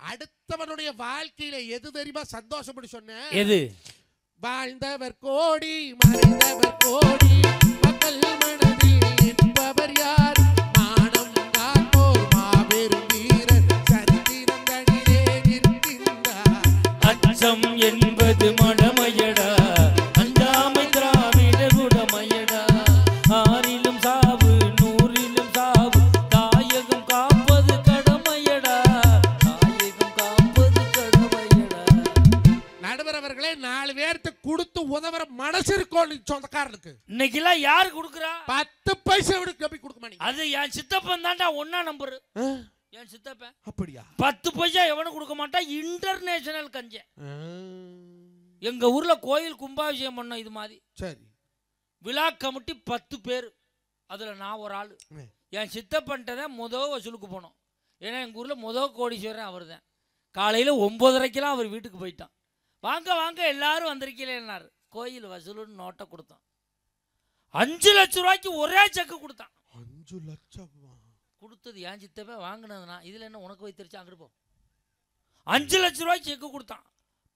அடுத்தவனுடைய வாழ்க்கையில எது தெரியுமா சந்தோஷப்படி சொன்னேன் எது? வாழ்ந்தவர் கோடி மறைந்தவர் கோடி. மக்கள் மனதில் நிற்பவர் யார்? சொந்தக்காரனுக்கு. இன்னைக்கெல்லாம் யாரு கொடுக்குறா? பத்து பைசா விட கம்மி கொடுக்க மாட்டீங்க அது என் சித்தப்பன் தான்டா ஒன்னா நம்பரு. என் சித்தப்பன். அப்படியா? பத்து பைசா எவனும் கொடுக்க மாட்டான் இன்டர்நேஷனல் கஞ்சன். ஆ, எங்க ஊர்ல கோயில் கும்பாபிஷேகம் பண்ணோம் இது மாதிரி. சரி. விழா கமிட்டி பத்து பேர். அதுல நான் ஒரு ஆள். என் சித்தப்பன்ட்ட தான் முதல் வசூலுக்கு போனோம். ஏன்னா எங்கள் ஊரில் முதல் கோடீஸ்வரன் அவர் தான் காலையில் ஒம்பதரைக்கெல்லாம் அவர் வீட்டுக்கு போயிட்டான். வாங்க வாங்க எல்லாரும் வந்திருக்கீங்களேன்னாரு. கோயில் வசூலுன்னு நோட்டை கொடுத்தான். அஞ்சு லட்ச ரூபாய்க்கு ஒரே செக்கு கொடுத்தான். அஞ்சு லட்சம்? கொடுத்தது ஏன் சித்தப்பே வாங்கினதுனா இதில் என்ன உனக்கு வைத்திருச்சு அங்கிட்டு போ. அஞ்சு லட்ச ரூபாய்க்கு செக்கு கொடுத்தான்.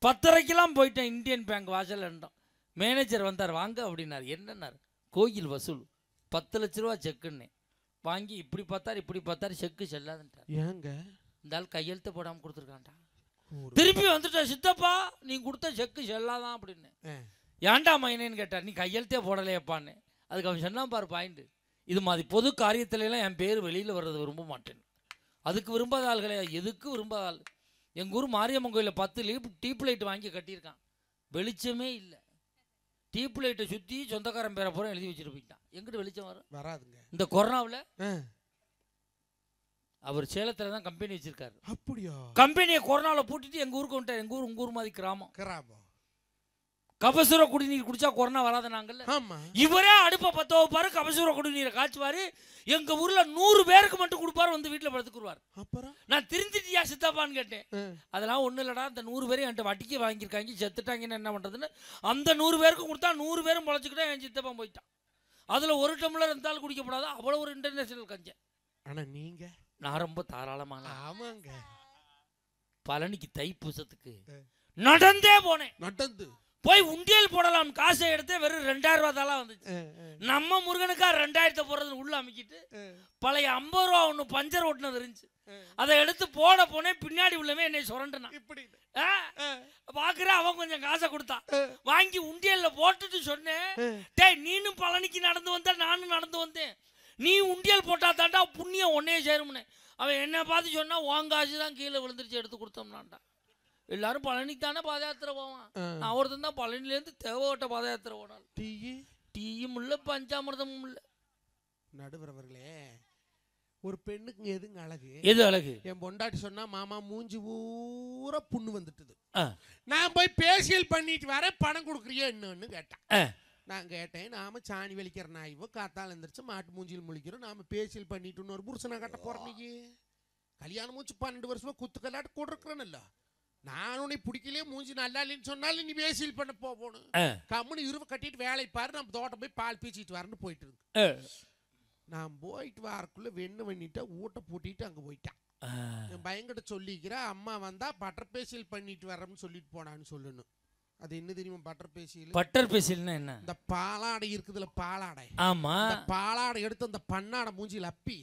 பத்தரைக்கெல்லாம் போயிட்டேன் இந்தியன் பேங்க் வாசல்ல இருந்தோம். மேனேஜர் வந்தார் வாங்க அப்படின்னாரு. என்னன்னாரு? கோயில் வசூல். பத்து லட்ச ரூபா செக்குன்னு. வாங்கி இப்படி பார்த்தார் இப்படி பார்த்தார் செக்கு செல்லாதுன்ட்டார். ஏங்க? இந்த ஆள் கையெழுத்து போடாமல் கொடுத்துருக்கான்டா. திருப்பி வந்துட்டேன் சித்தப்பா நீ கொடுத்த செக்கு செல்லாதான் அப்படின்னு ஏன்டா மைனேன்னு கேட்டார் நீ கையெழுத்தே போடலையப்பான்னு. அதுக்கு அவன் சொன்னான் பாரு பாயிண்ட் இது மாதிரி பொது காரியத்துல எல்லாம் என் பேர் வெளியில் வர்றது விரும்ப மாட்டேன். அதுக்கு விரும்பாத ஆள் கிடையாது எதுக்கு விரும்பாத ஆள்? எங்கள் ஊர் மாரியம்மன் கோயிலில் பத்து லீப் டீப் லைட் வாங்கி கட்டியிருக்கான். வெளிச்சமே இல்லை. டீப் லைட்டை சுற்றி சொந்தக்காரன் பேரை பூரா எழுதி வச்சுட்டு போயிட்டான். எங்கிட்ட வெளிச்சம் வரும்? வராதுங்க. இந்த கொரோனாவில்? அவர் சேலத்தில் தான் கம்பெனி வச்சிருக்காரு. அப்படியா? கம்பெனியை கொரோனாவில் பூட்டிட்டு எங்கள் ஊருக்கு வந்துட்டார்? எங்கள் ஊர் உங்கள் ஊர் மாதிரி கிராமம். கிராமம். கபசுர குடிநீர் குடிச்சா கொரோனா வராத நாங்கள்ல ஆமா. இவரே அடுப்பை பத்த வைப்பாரு கபசூர குடிநீரை காய்ச்சுவாரு. எங்க ஊர்ல நூறு பேருக்கு மட்டும் கொடுப்பாரு வந்து வீட்டுல படுத்துக்குருவார். நான் திருந்திட்டியா சித்தாப்பான்னு கேட்டேன். அதெல்லாம் ஒண்ணும் இல்லடா இந்த நூறு பேரும் என்கிட்ட வட்டிக்கு வாங்கியிருக்காங்க செத்துட்டாங்கன்னு என்ன பண்றதுன்னு. அந்த நூறு பேருக்கும் கொடுத்தா நூறு பேரும் பொழைச்சிக்கிட்டா என் சித்தப்பா போயிட்டான். அதுல ஒரு டம்ளர் இருந்தாலும் குடிக்கப்படாது அவ்வளவு ஒரு இன்டர்நேஷனல் கஞ்சன். ஆனா நீங்க? நான் ரொம்ப தாராளமான. ஆமாங்க. பழனிக்கு தைப்பூசத்துக்கு. நடந்தே போனேன். நடந்து? போய் உண்டியல் போடலாம். காசை எடுத்து வெறும் ரெண்டாயிரம் ரூபா தான் வந்துச்சு. நம்ம முருகனுக்கா ரெண்டாயிரத்தை போடுறது உள்ள அமைக்கிட்டு பழைய ஐம்பது ரூபா ஒன்று பஞ்சர் ஓட்டுனது இருந்துச்சு. அதை எடுத்து போட போனேன் பின்னாடி உள்ளவே என்னை சுரண்டுனான் இப்படி பாக்குற அவன் கொஞ்சம் காசை கொடுத்தான் வாங்கி உண்டியல்ல போட்டுட்டு சொன்னேன். டேய் நீனும் பழனிக்கு நடந்து வந்த நானும் நடந்து வந்தேன். நீ உண்டியல் போட்டா தாண்டா புண்ணியம் ஒன்னே சேரும்னு. அவன் என்ன பார்த்து சொன்னா உன் காசு தான் கீழே விழுந்துருச்சு எடுத்து கொடுத்தோம்னான்டா எல்லாரும் பழனிக்கு தானே பாத யாத்திரை போவான். நான் ஒருத்தன் தான் பழனிலேருந்து தேவகோட்டை பாத யாத்திரை போனாள் டீ டீயும் இல்லை பஞ்சாமிர்தமும் இல்லை. நடுவர் அவர்களே ஒரு பெண்ணுக்கு எதுங்க அழகு? எது அழகு? என் பொண்டாட்டி சொன்னா மாமா மூஞ்சி பூரா புண்ணு வந்துட்டுது. நான் போய் பேசியல் பண்ணிட்டு வரேன் பணம் கொடுக்குறியா என்னன்னு கேட்டான். நான் கேட்டேன் நாம சாணி வலிக்கிற நாய்வோ காத்தால எந்திரிச்சு மாட்டு மூஞ்சியில் முழிக்கிறோம். நாம பேசியல் பண்ணிட்டு இன்னொரு புருஷனை கட்ட போறோம் நீ. கல்யாணம் மூச்சு பன்னெண்டு வருஷமா குத்து கல்லாட்டு கொடுக்குறேன்ல நான் உன்னை பிடிக்கலையே மூஞ்சி நல்லா இல்லைன்னு சொன்னாலும் நீ பேசியல் பண்ண போகணும். ஆ. கம்முனு இருவ கட்டிட்டு வேலை பாரு நம்ம தோட்டம் போய் பால் பீச்சிட்டு வரேன்னு போயிட்டு இருக்கு. நான் போயிட்டு வரக்குள்ள வெண்ணு பண்ணிட்டா ஊட்ட பூட்டிட்டு அங்க போயிட்டான். ஆ. என் பையன்கிட்ட சொல்லிக்கிறா அம்மா வந்தா பட்டர் பேசியல் பண்ணிட்டு வரேன்னு சொல்லிட்டு போனான்னு சொல்லணும். அது என்ன தெரியுமா பட்டர் பேசியல் பட்டர் பேசில்னா என்ன? இந்த பாலாடை இருக்குதுல பாலாடை. ஆமா. பாலாடை எடுத்து அந்த பண்ணாடை மூஞ்சில அப்பி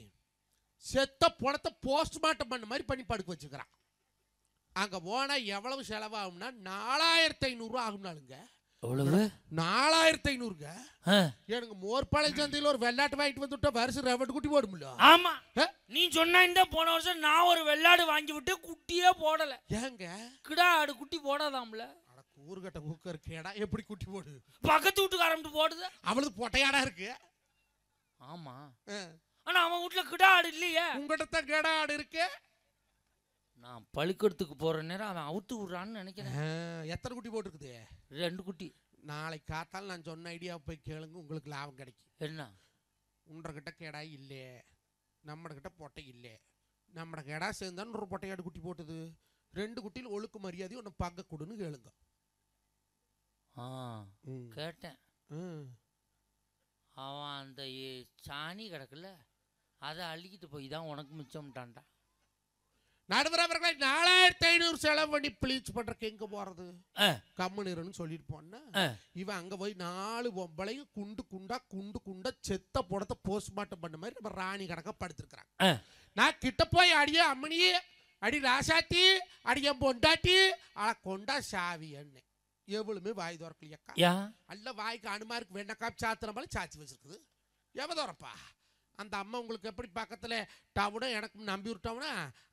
செத்த பணத்தை போஸ்ட்மார்ட்டம் பண்ண மாதிரி பண்ணி படுக்க வச்சுக்கிறான். அங்க போனா எவ்வளவு செலவாகும்னா நாலாயிரத்தி ஐநூறுரூவா ஆகும்னாலுங்க நாலாயிரத்தி ஐநூறுங்க. எனக்கு மோர்பாளை சந்தையில் ஒரு வெள்ளாட்டு வாங்கிட்டு வந்துட்டா வருஷம் ரெவட்டு குட்டி போடும்ல ஆமா? நீ சொன்ன இந்த போன வருஷம் நான் ஒரு வெள்ளாடு வாங்கி விட்டு குட்டியே போடல. ஏங்க? கிடா ஆடு குட்டி போடாதாம்ல? அட கூறுகட்ட குக்கர் கேடா. எப்படி குட்டி போடு? பக்கத்து வீட்டுக்காரன் போடுது. அவளுக்கு பொட்டையாடா இருக்கு. ஆமா. ஆனா அவன் வீட்டுல கிடா ஆடு இல்லையே. உங்ககிட்ட தான் கேடா ஆடு இருக்கு. நான் பழுக்கறதுக்கு போற நேரம் அவன் அவுத்து விடுறான்னு நினைக்கிறேன். எத்தனை குட்டி போட்டுருக்குது? ரெண்டு குட்டி. நாளைக்கு காத்தால் நான் சொன்ன ஐடியா போய் கேளுங்க உங்களுக்கு லாபம் கிடைக்கும். என்ன? உன்றகிட்ட கேடா இல்லே நம்மகிட்ட பொட்டை இல்லே. நம்மட கேடா சேர்ந்தான்னு ஒரு பொட்டையாடு குட்டி போட்டுது. ரெண்டு குட்டியில் ஒழுக்கு மரியாதை ஒன்று பங்க கொடுன்னு கேளுங்க. ஆ. கேட்டேன். அவன் அந்த சாணி கிடக்குல்ல அதை அள்ளிக்கிட்டு போய் தான் உனக்கு மிச்சம்ட்டான்டா. நடுவர் அவர்களை நாலாயிரத்தி ஐநூறு செலவு பண்ணி ப்ளீச் பண்றதுக்கு எங்க போறது. கம்முனிருன்னு சொல்லிட்டு போனா. இவன் அங்க போய் நாலு பொம்பளையும் குண்டு குண்டா குண்டு குண்டா செத்த புடத்தை போஸ்ட்மார்ட்டம் பண்ண மாதிரி நம்ம ராணி கணக்கா படுத்திருக்கிறாங்க. நான் கிட்ட போய் அடியே அம்மனியே அடி ராசாத்தி அடிய பொண்டாட்டி ஆள கொண்டா சாவி என்ன எவ்வளவுமே வாய் திறக்கலையக்கா. அல்ல வாய்க்கு அனுமாருக்கு வெண்ணக்காப் சாத்துற மாதிரி சாச்சி வச்சிருக்குது. எவ திறப்பா? அந்த அம்மா உங்களுக்கு எப்படி பக்கத்துல டவுனா எனக்கு நம்பி விட்டவனா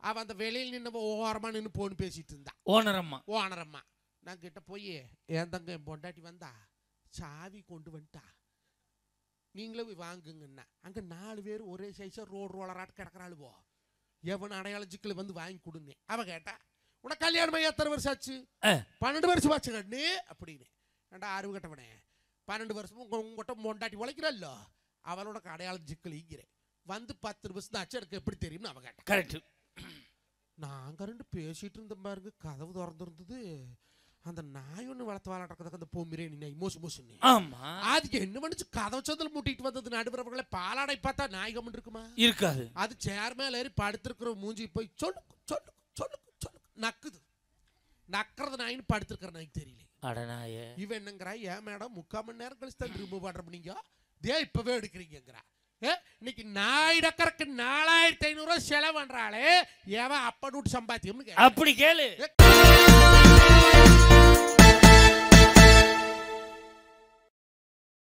அவ அந்த வெளியில் நின்று ஓரமா நின்று போன்னு பேசிட்டு இருந்தா. ஓனர் அம்மா. ஓனரம்மா நான் கிட்ட போய் என் தங்க என் பொண்டாட்டி வந்தா? சாவி கொண்டு வந்துட்டா. நீங்களே போய் வாங்குங்கண்ணா. அங்க நாலு பேர் ஒரே சைஸா ரோடு ரோலராட்டு கிடக்குறாளுவோ. எவன் அடையாள சிக்கல் வந்து வாங்கி கொடுங்க அவ கேட்டா உனக்கு கல்யாணம் எத்தனை வருஷம் ஆச்சு. பன்னெண்டு வருஷம் ஆச்சு கண்ணு அப்படின்னு. ஏண்டா அறிவு கட்டவனே. பன்னெண்டு வருஷமும் உங்க உங்ககிட்ட பொண்டாட்டி உழைக்கிறல்ல? அவளோட அடையாள சிக்கல் ஈங்கிறேன் வந்து பத்து தான் ஆச்சு எனக்கு எப்படி தெரியும்னு அவ கேட்டா கரெக்ட் நாங்க ரெண்டு பேசிட்டு இருந்த பாருங்க கதவு திறந்துருந்தது அந்த நாய் ஒன்று வளர்த்து வாழறதுக்கு அந்த பொம்மிரேணி நாய் மோசு மோசுன்னு ஆமா. அதுக்கு என்ன பண்ணுச்சு கதவு சந்தில் மூட்டிட்டு வந்தது நடுவரவர்களை பாலாடை பார்த்தா நாய் கம்மன் இருக்குமா? இருக்காது. அது சேர் மேல ஏறி படுத்திருக்கிற மூஞ்சி போய் சொல்லு சொல்லு சொல்லு சொல்லு நக்குது. நக்கிறது நாயின்னு படுத்திருக்கிற நாய்க்கு தெரியல அடனாயே இவன் என்னங்கிறா ஏன் மேடம் முக்கால் மணி நேரம் கழிச்சு தான் ரிமூவ் பண்ற நீங்க தே இப்பவே எடுக்கிறீங்கிறா இன்னைக்கு நாய் டக்கறக்கு நாலாயிரத்தி ஐநூறுரூவா செலவு பண்றாளே ஏவன் அப்ப நூட்டு சம்பாத்தியம்னு. அப்படி கேளு